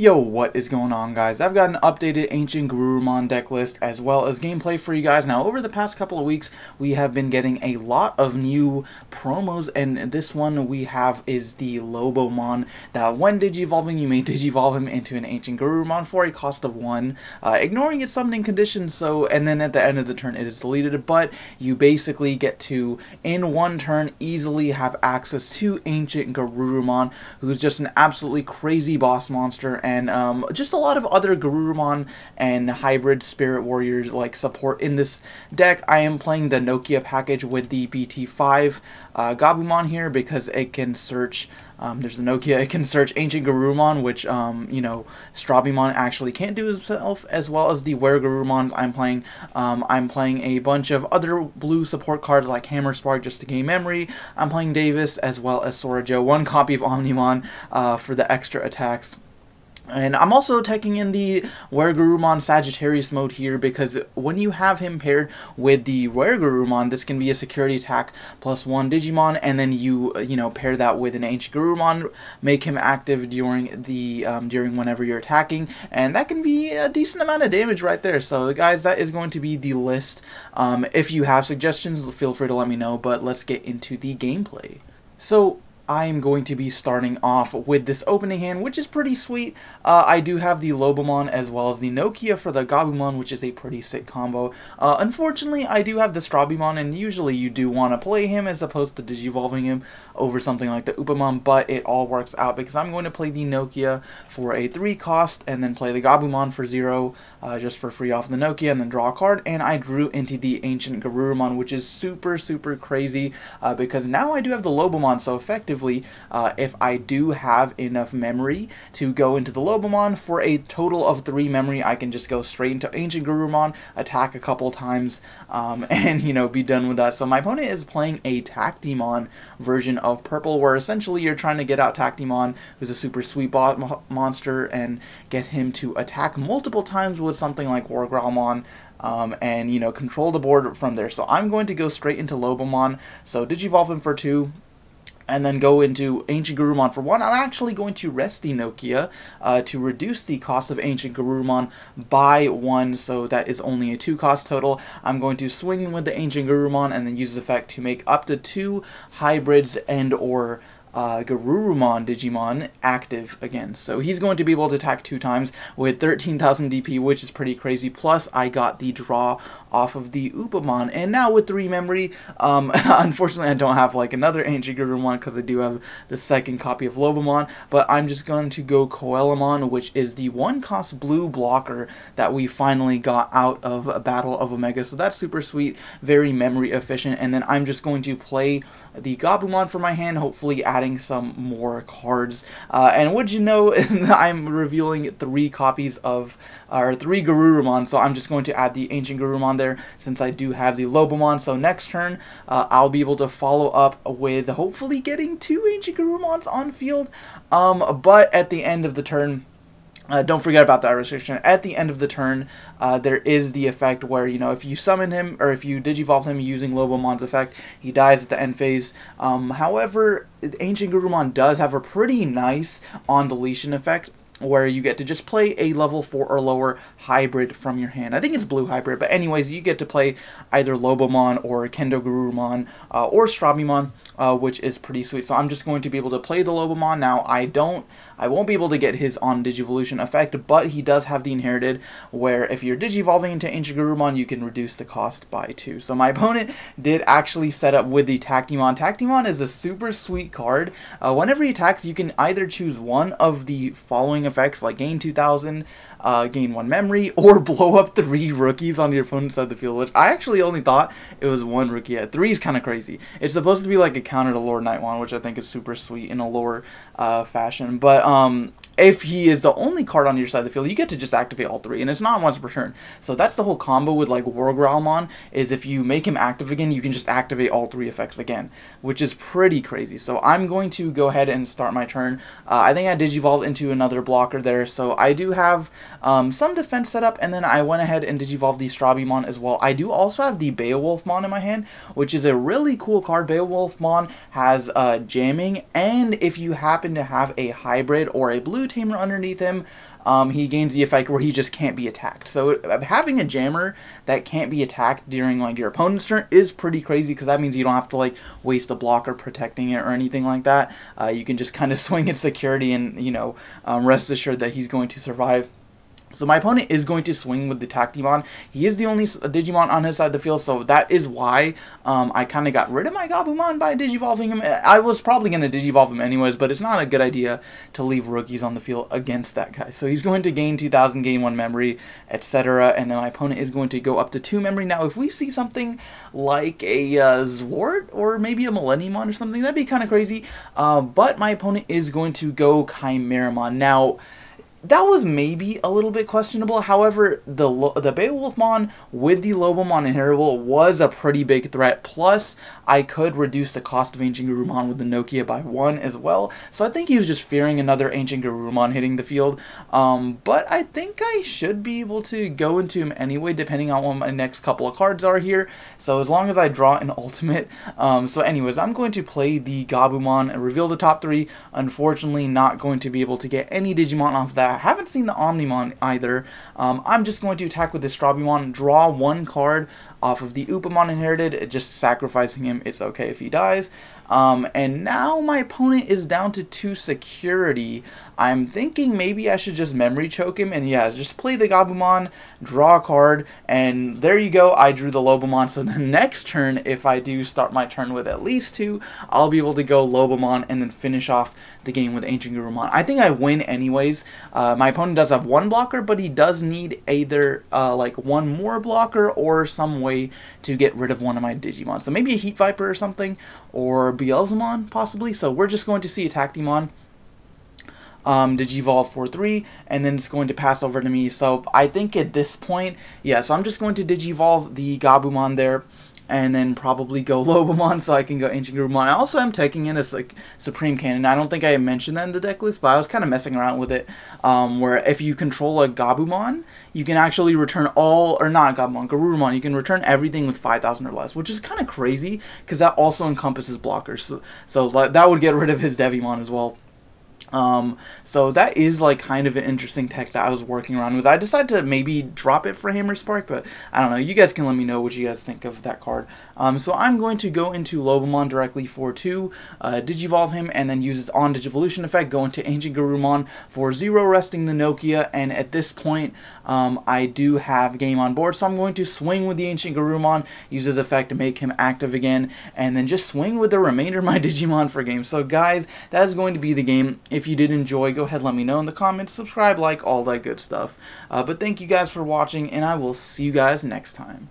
Yo, what is going on guys? I've got an updated Ancient Garurumon deck list as well as gameplay for you guys. Now, over the past couple of weeks, we have been getting a lot of new promos, and this one we have is the Lobomon, that when Digivolving, you may Digivolve him into an Ancient Garurumon for a cost of 1, uh, ignoring its summoning conditions, so, and then at the end of the turn it is deleted, but you basically get to, in one turn, easily have access to Ancient Garurumon, who's just an absolutely crazy boss monster, and um, just a lot of other Garurumon and hybrid Spirit Warriors like support in this deck. I am playing the Nokia package with the BT5 uh, Gabumon here because it can search um, there's the Nokia. It can search Ancient Garurumon, which, um, you know, Strabimon actually can't do itself, as well as the Were Garurumons I'm playing. Um, I'm playing a bunch of other blue support cards like Hammer Spark just to gain memory. I'm playing Davis as well as Sora Joe, one copy of Omnimon uh, for the extra attacks. And I'm also taking in the WereGarurumon Sagittarius mode here because when you have him paired with the WereGarurumon, this can be a security attack plus one Digimon, and then you you know pair that with an Ancient Garurumon, make him active during the um, during whenever you're attacking, and that can be a decent amount of damage right there. So guys, that is going to be the list. Um, if you have suggestions, feel free to let me know. But let's get into the gameplay. So I'm going to be starting off with this opening hand, which is pretty sweet. Uh, I do have the Lobomon as well as the Nokia for the Gabumon, which is a pretty sick combo. Uh, unfortunately, I do have the Strabimon, and usually you do want to play him as opposed to Digivolving him over something like the Upamon, but it all works out because I'm going to play the Nokia for a 3 cost and then play the Gabumon for 0 uh, just for free off the Nokia and then draw a card, and I drew into the Ancient Garurumon, which is super, super crazy uh, because now I do have the Lobomon, so effectively effectively uh, if I do have enough memory to go into the Lobomon. For a total of 3 memory, I can just go straight into Ancient Garurumon, attack a couple times, um, and, you know, be done with that. So my opponent is playing a Tactimon version of Purple, where essentially you're trying to get out Tactimon, who's a super sweet mo monster, and get him to attack multiple times with something like War um, and you know control the board from there. So I'm going to go straight into Lobomon. So Digivolve him for two, and then go into Ancient Garurumon for one. I'm actually going to rest the Nokia uh, to reduce the cost of Ancient Garurumon by one, so that is only a two cost total. I'm going to swing with the Ancient Garurumon and then use the effect to make up to two hybrids and or uh, Garurumon Digimon active again. So he's going to be able to attack two times with 13,000 DP, which is pretty crazy. Plus, I got the draw off of the Upamon. And now with 3 memory, um, unfortunately I don't have like another Ancient Garurumon because I do have the second copy of Lobomon. But I'm just going to go Coelamon, which is the one-cost blue blocker that we finally got out of Battle of Omni. So that's super sweet, very memory efficient. And then I'm just going to play the Gabumon for my hand, hopefully adding some more cards. Uh, and would you know, I'm revealing three copies of, or three Garurumon, so I'm just going to add the Ancient Garurumon there since I do have the Lobomon. So next turn, uh, I'll be able to follow up with hopefully getting two Ancient Garurumons on field. Um, but at the end of the turn, uh, don't forget about that restriction. At the end of the turn, uh, there is the effect where, you know, if you summon him, or if you Digivolve him using Lobomon's effect, he dies at the end phase. Um, however, Ancient Garurumon does have a pretty nice on-deletion effect where you get to just play a level 4 or lower hybrid from your hand. I think it's blue hybrid, but anyways, you get to play either Lobomon or Kendo Garurumon uh, or Strabimon, uh, which is pretty sweet. So I'm just going to be able to play the Lobomon. Now, I don't, I won't be able to get his on Digivolution effect, but he does have the inherited, where if you're Digivolving into Ancient Garurumon, you can reduce the cost by 2. So my opponent did actually set up with the Tactimon. Tactimon is a super sweet card. Uh, whenever he attacks, you can either choose one of the following effects like gain 2000, uh, gain 1 memory, or blow up 3 rookies on your opponent's side of the field, which I actually only thought it was 1 rookie at. 3 is kind of crazy. It's supposed to be like a counter to LordKnightmon, which I think is super sweet in a lore uh, fashion, but um, if he is the only card on your side of the field, you get to just activate all three, and it's not once per turn. So that's the whole combo with like War Growlmon, is if you make him active again, you can just activate all three effects again, which is pretty crazy. So I'm going to go ahead and start my turn. Uh, I think I Digivolved into another blocker there, so I do have um, some defense set up, and then I went ahead and Digivolved the Strabimon as well. I do also have the Beowulfmon in my hand, which is a really cool card. Beowulfmon has uh, jamming, and if you happen to have a hybrid or a blue Tamer underneath him, um, he gains the effect where he just can't be attacked. So having a jammer that can't be attacked during like your opponent's turn is pretty crazy because that means you don't have to like waste a blocker protecting it or anything like that. Uh, you can just kind of swing its security and you know um, rest assured that he's going to survive. So my opponent is going to swing with the Tactimon. He is the only Digimon on his side of the field, so that is why um, I kind of got rid of my Gabumon by Digivolving him. I was probably going to Digivolve him anyways, but it's not a good idea to leave rookies on the field against that guy. So he's going to gain 2,000, gain 1 memory, etc. And then my opponent is going to go up to 2 memory. Now, if we see something like a uh, Zwart or maybe a Millenniumon or something, that'd be kind of crazy. Uh, but my opponent is going to go Chimeramon. Now, that was maybe a little bit questionable. However, the the Beowulfmon with the Lobomon inheritable was a pretty big threat. Plus, I could reduce the cost of Ancient Garurumon with the Nokia by one as well. So I think he was just fearing another Ancient Garurumon hitting the field. Um, but I think I should be able to go into him anyway, depending on what my next couple of cards are here. So as long as I draw an ultimate. Um, so anyways, I'm going to play the Gabumon and reveal the top three. Unfortunately, not going to be able to get any Digimon off that I haven't seen the Omnimon either. Um, I'm just going to attack with this Strabimon, draw one card off of the Upamon inherited, just sacrificing him. It's okay if he dies. Um, and now my opponent is down to two security. I'm thinking maybe I should just memory choke him and yeah, just play the Gabumon, draw a card, and there you go. I drew the Lobomon. So the next turn, if I do start my turn with at least two, I'll be able to go Lobomon and then finish off the game with Ancient Garurumon. I think I win anyways. My opponent does have one blocker, but he does need either uh, like one more blocker or some way to get rid of one of my Digimon. So maybe a Heat Viper or something, or Beelzemon, possibly. So we're just going to see a Tactimon. Um, Digivolve 4-3, and then it's going to pass over to me. So I think at this point, yeah, so I'm just going to Digivolve the Gabumon there and then probably go Lobomon so I can go Ancient Garurumon. I also am taking in a like, Supreme Cannon. I don't think I mentioned that in the deck list, but I was kind of messing around with it, um, where if you control a Gabumon, you can actually return all, or not Gabumon, Garurumon, you can return everything with 5,000 or less, which is kind of crazy, because that also encompasses blockers. So, so that would get rid of his Devimon as well. Um, so that is like kind of an interesting tech that I was working around with. I decided to maybe drop it for Hammer Spark, but I don't know. You guys can let me know what you guys think of that card. Um, so I'm going to go into Lobomon directly for 2, uh, Digivolve him, and then use his On Digivolution effect, go into Ancient Garurumon for 0, resting the Nokia, and at this point, um, I do have game on board, so I'm going to swing with the Ancient Garurumon, use his effect to make him active again, and then just swing with the remainder of my Digimon for game. So guys, that is going to be the game. If you did enjoy, go ahead let me know in the comments, subscribe, like, all that good stuff. Uh, but thank you guys for watching, and I will see you guys next time.